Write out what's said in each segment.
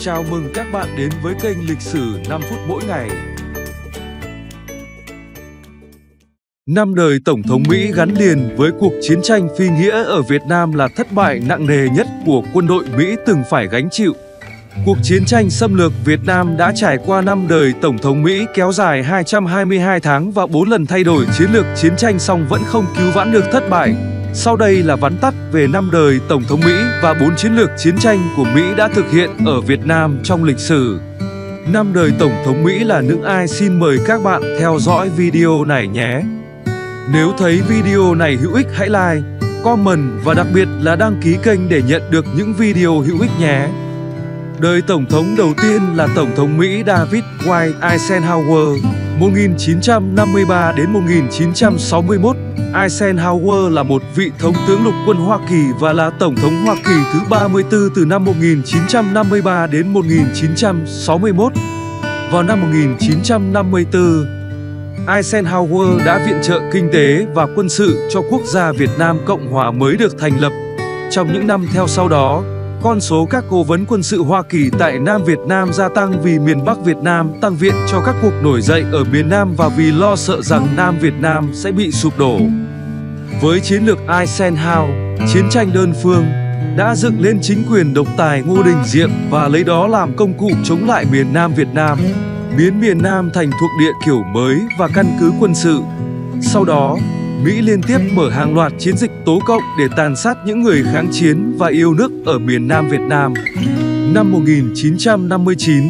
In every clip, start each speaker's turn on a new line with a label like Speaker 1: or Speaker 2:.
Speaker 1: Chào mừng các bạn đến với kênh Lịch sử 5 phút mỗi ngày. Năm đời Tổng thống Mỹ gắn liền với cuộc chiến tranh phi nghĩa ở Việt Nam là thất bại nặng nề nhất của quân đội Mỹ từng phải gánh chịu. Cuộc chiến tranh xâm lược Việt Nam đã trải qua năm đời Tổng thống Mỹ kéo dài 222 tháng và 4 lần thay đổi chiến lược chiến tranh song vẫn không cứu vãn được thất bại. Sau đây là vắn tắt về năm đời Tổng thống Mỹ và bốn chiến lược chiến tranh của Mỹ đã thực hiện ở Việt Nam trong lịch sử. Năm đời Tổng thống Mỹ là những ai xin mời các bạn theo dõi video này nhé. Nếu thấy video này hữu ích hãy like, comment và đặc biệt là đăng ký kênh để nhận được những video hữu ích nhé. Đời Tổng thống đầu tiên là Tổng thống Mỹ David White Eisenhower 1953 đến 1961. Eisenhower là một vị thống tướng lục quân Hoa Kỳ và là Tổng thống Hoa Kỳ thứ 34 từ năm 1953 đến 1961. Vào năm 1954, Eisenhower đã viện trợ kinh tế và quân sự cho quốc gia Việt Nam Cộng Hòa mới được thành lập. Trong những năm theo sau đó, con số các cố vấn quân sự Hoa Kỳ tại Nam Việt Nam gia tăng vì miền Bắc Việt Nam tăng viện cho các cuộc nổi dậy ở miền Nam và vì lo sợ rằng Nam Việt Nam sẽ bị sụp đổ. Với chiến lược Eisenhower, chiến tranh đơn phương đã dựng lên chính quyền độc tài Ngô Đình Diệm và lấy đó làm công cụ chống lại miền Nam Việt Nam, biến miền Nam thành thuộc địa kiểu mới và căn cứ quân sự. Sau đó, Mỹ liên tiếp mở hàng loạt chiến dịch tố cộng để tàn sát những người kháng chiến và yêu nước ở miền Nam Việt Nam. Năm 1959,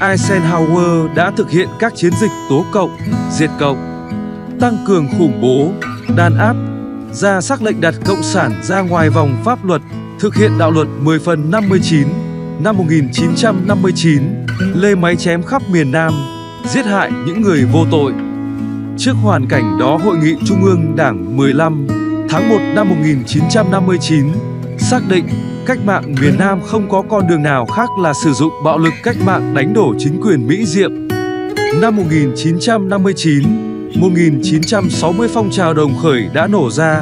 Speaker 1: Eisenhower đã thực hiện các chiến dịch tố cộng, diệt cộng, tăng cường khủng bố, đàn áp, ra sắc lệnh đặt Cộng sản ra ngoài vòng pháp luật, thực hiện đạo luật 10 phần 59. Năm 1959, lê máy chém khắp miền Nam, giết hại những người vô tội. Trước hoàn cảnh đó, Hội nghị Trung ương Đảng 15 tháng 1 năm 1959 xác định cách mạng miền Nam không có con đường nào khác là sử dụng bạo lực cách mạng đánh đổ chính quyền Mỹ Diệm. Năm 1959, 1960 phong trào đồng khởi đã nổ ra,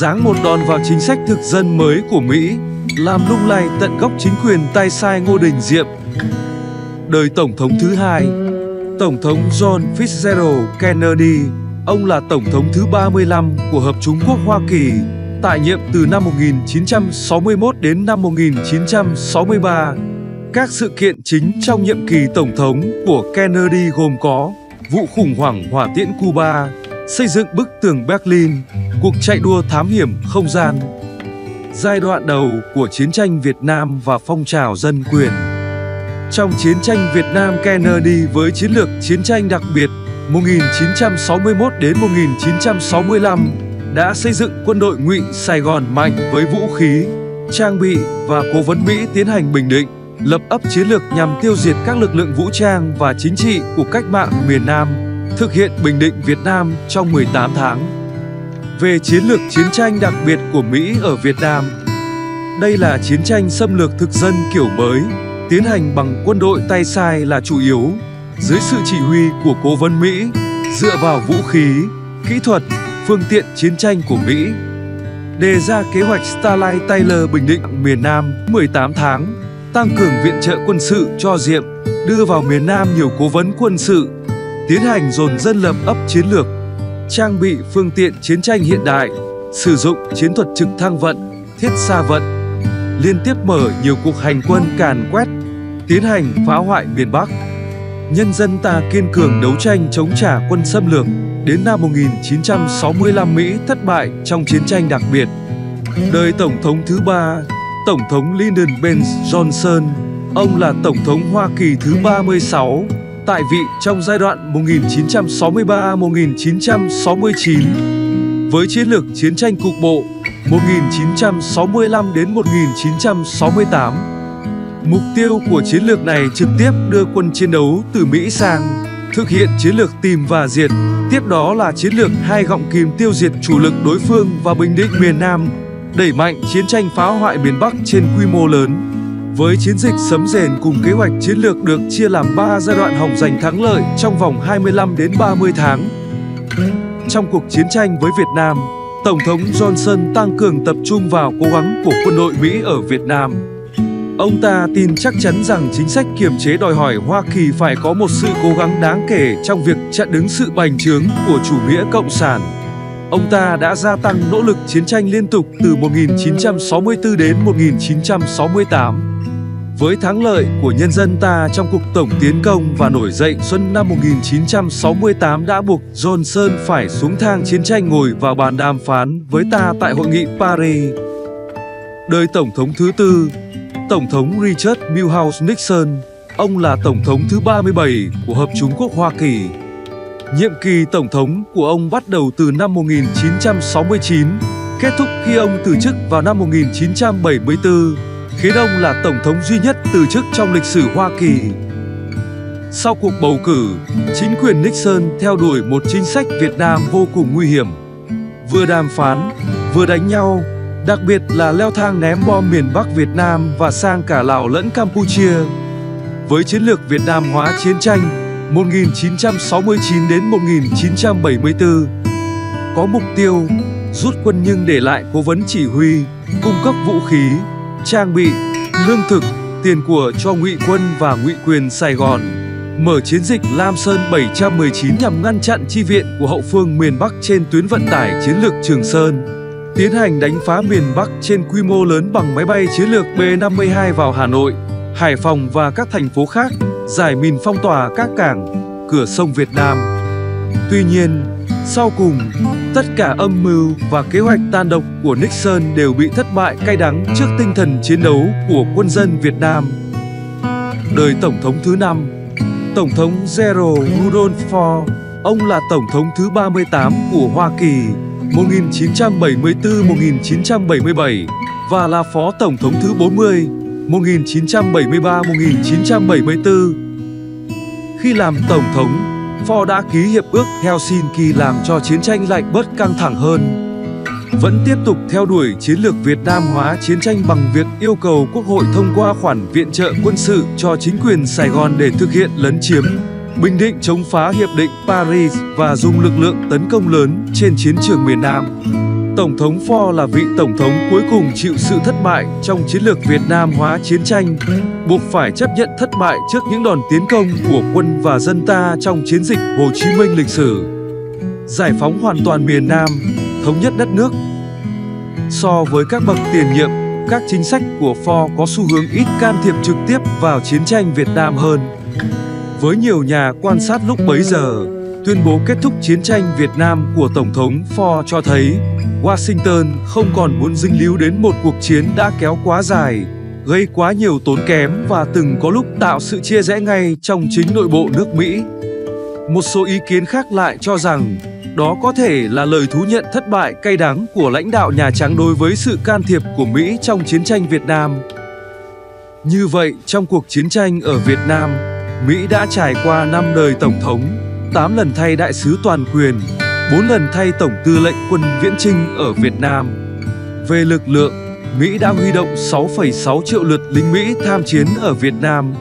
Speaker 1: giáng một đòn vào chính sách thực dân mới của Mỹ, làm lung lay tận gốc chính quyền tay sai Ngô Đình Diệm. Đời Tổng thống thứ hai Tổng thống John Fitzgerald Kennedy, ông là Tổng thống thứ 35 của Hợp Trung Quốc Hoa Kỳ, tại nhiệm từ năm 1961 đến năm 1963. Các sự kiện chính trong nhiệm kỳ Tổng thống của Kennedy gồm có vụ khủng hoảng hỏa tiễn Cuba, xây dựng bức tường Berlin, cuộc chạy đua thám hiểm không gian, giai đoạn đầu của chiến tranh Việt Nam và phong trào dân quyền. Trong chiến tranh Việt Nam Kennedy với chiến lược chiến tranh đặc biệt 1961 đến 1965 đã xây dựng quân đội ngụy Sài Gòn mạnh với vũ khí, trang bị và cố vấn Mỹ tiến hành bình định, lập ấp chiến lược nhằm tiêu diệt các lực lượng vũ trang và chính trị của cách mạng miền Nam, thực hiện bình định Việt Nam trong 18 tháng. Về chiến lược chiến tranh đặc biệt của Mỹ ở Việt Nam, đây là chiến tranh xâm lược thực dân kiểu mới, tiến hành bằng quân đội tay sai là chủ yếu, dưới sự chỉ huy của cố vấn Mỹ, dựa vào vũ khí, kỹ thuật, phương tiện chiến tranh của Mỹ. Đề ra kế hoạch Starlight Taylor Bình Định miền Nam 18 tháng, tăng cường viện trợ quân sự cho Diệm, đưa vào miền Nam nhiều cố vấn quân sự, tiến hành dồn dân lập ấp chiến lược, trang bị phương tiện chiến tranh hiện đại, sử dụng chiến thuật trực thăng vận, thiết xa vận, liên tiếp mở nhiều cuộc hành quân càn quét, tiến hành phá hoại miền Bắc. Nhân dân ta kiên cường đấu tranh chống trả quân xâm lược, đến năm 1965 Mỹ thất bại trong chiến tranh đặc biệt. Đời Tổng thống thứ ba, Tổng thống Lyndon B. Johnson, ông là Tổng thống Hoa Kỳ thứ 36, tại vị trong giai đoạn 1963-1969 với chiến lược chiến tranh cục bộ 1965 đến 1968. Mục tiêu của chiến lược này trực tiếp đưa quân chiến đấu từ Mỹ sang thực hiện chiến lược tìm và diệt. Tiếp đó là chiến lược hai gọng kìm tiêu diệt chủ lực đối phương và bình định miền Nam, đẩy mạnh chiến tranh phá hoại miền Bắc trên quy mô lớn. Với chiến dịch sấm rền cùng kế hoạch chiến lược được chia làm 3 giai đoạn hỏng giành thắng lợi trong vòng 25 đến 30 tháng. Trong cuộc chiến tranh với Việt Nam, Tổng thống Johnson tăng cường tập trung vào cố gắng của quân đội Mỹ ở Việt Nam. Ông ta tin chắc chắn rằng chính sách kiềm chế đòi hỏi Hoa Kỳ phải có một sự cố gắng đáng kể trong việc chặn đứng sự bành trướng của chủ nghĩa cộng sản. Ông ta đã gia tăng nỗ lực chiến tranh liên tục từ 1964 đến 1968. Với thắng lợi của nhân dân ta trong cuộc tổng tiến công và nổi dậy xuân năm 1968 đã buộc Johnson phải xuống thang chiến tranh ngồi vào bàn đàm phán với ta tại hội nghị Paris. Đời Tổng thống thứ tư, Tổng thống Richard Milhouse Nixon, ông là Tổng thống thứ 37 của Hợp Trung Quốc Hoa Kỳ. Nhiệm kỳ Tổng thống của ông bắt đầu từ năm 1969, kết thúc khi ông từ chức vào năm 1974 khiến ông là tổng thống duy nhất từ chức trong lịch sử Hoa Kỳ. Sau cuộc bầu cử, chính quyền Nixon theo đuổi một chính sách Việt Nam vô cùng nguy hiểm. Vừa đàm phán, vừa đánh nhau, đặc biệt là leo thang ném bom miền Bắc Việt Nam và sang cả Lào lẫn Campuchia. Với chiến lược Việt Nam hóa chiến tranh 1969 đến 1974, có mục tiêu rút quân nhưng để lại cố vấn chỉ huy, cung cấp vũ khí, trang bị, lương thực, tiền của cho ngụy quân và ngụy quyền Sài Gòn, mở chiến dịch Lam Sơn 719 nhằm ngăn chặn chi viện của hậu phương miền Bắc trên tuyến vận tải chiến lược Trường Sơn, tiến hành đánh phá miền Bắc trên quy mô lớn bằng máy bay chiến lược B-52 vào Hà Nội, Hải Phòng và các thành phố khác, giải mìn phong tỏa các cảng, cửa sông Việt Nam. Tuy nhiên, sau cùng, tất cả âm mưu và kế hoạch tan độc của Nixon đều bị thất bại cay đắng trước tinh thần chiến đấu của quân dân Việt Nam. Đời Tổng thống thứ năm Tổng thống Gerald Rudolph Ford, ông là Tổng thống thứ 38 của Hoa Kỳ 1974-1977 và là Phó Tổng thống thứ 40 1973-1974. Khi làm Tổng thống, Ford đã ký hiệp ước Helsinki làm cho chiến tranh lạnh bớt căng thẳng hơn. Vẫn tiếp tục theo đuổi chiến lược Việt Nam hóa chiến tranh bằng việc yêu cầu Quốc hội thông qua khoản viện trợ quân sự cho chính quyền Sài Gòn để thực hiện lấn chiếm, bình định chống phá Hiệp định Paris và dùng lực lượng tấn công lớn trên chiến trường miền Nam. Tổng thống Ford là vị tổng thống cuối cùng chịu sự thất bại trong chiến lược Việt Nam hóa chiến tranh, buộc phải chấp nhận thất bại trước những đòn tiến công của quân và dân ta trong chiến dịch Hồ Chí Minh lịch sử. Giải phóng hoàn toàn miền Nam, thống nhất đất nước. So với các bậc tiền nhiệm, các chính sách của Ford có xu hướng ít can thiệp trực tiếp vào chiến tranh Việt Nam hơn. Với nhiều nhà quan sát lúc bấy giờ, tuyên bố kết thúc chiến tranh Việt Nam của Tổng thống Ford cho thấy Washington không còn muốn dính líu đến một cuộc chiến đã kéo quá dài, gây quá nhiều tốn kém và từng có lúc tạo sự chia rẽ ngay trong chính nội bộ nước Mỹ. Một số ý kiến khác lại cho rằng đó có thể là lời thú nhận thất bại cay đắng của lãnh đạo Nhà Trắng đối với sự can thiệp của Mỹ trong chiến tranh Việt Nam. Như vậy, trong cuộc chiến tranh ở Việt Nam, Mỹ đã trải qua 5 đời Tổng thống, 8 lần thay đại sứ toàn quyền, 4 lần thay Tổng tư lệnh quân viễn trinh ở Việt Nam. Về lực lượng, Mỹ đã huy động 6,6 triệu lượt lính Mỹ tham chiến ở Việt Nam.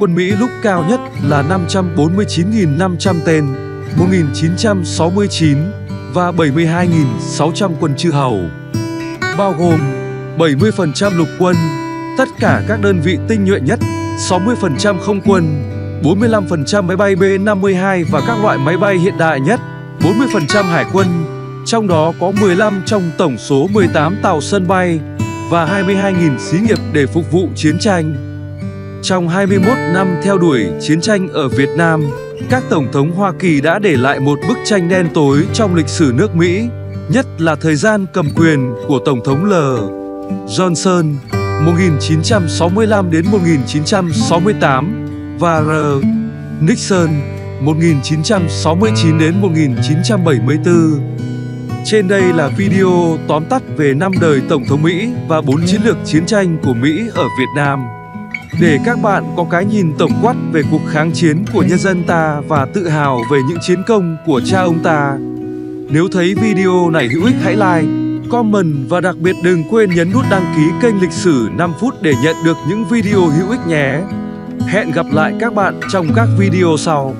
Speaker 1: Quân Mỹ lúc cao nhất là 549.500 tên, 1969 và 72.600 quân chư hầu, bao gồm 70% lục quân, tất cả các đơn vị tinh nhuệ nhất, 60% không quân, 45% máy bay B-52 và các loại máy bay hiện đại nhất, 40% hải quân, trong đó có 15 trong tổng số 18 tàu sân bay và 22.000 xí nghiệp để phục vụ chiến tranh. Trong 21 năm theo đuổi chiến tranh ở Việt Nam, các tổng thống Hoa Kỳ đã để lại một bức tranh đen tối trong lịch sử nước Mỹ, nhất là thời gian cầm quyền của Tổng thống L. Johnson 1965 đến 1968 và R. Nixon 1969 đến 1974. Trên đây là video tóm tắt về năm đời Tổng thống Mỹ và bốn chiến lược chiến tranh của Mỹ ở Việt Nam. Để các bạn có cái nhìn tổng quát về cuộc kháng chiến của nhân dân ta và tự hào về những chiến công của cha ông ta. Nếu thấy video này hữu ích hãy like, comment và đặc biệt đừng quên nhấn nút đăng ký kênh lịch sử 5 phút để nhận được những video hữu ích nhé. Hẹn gặp lại các bạn trong các video sau.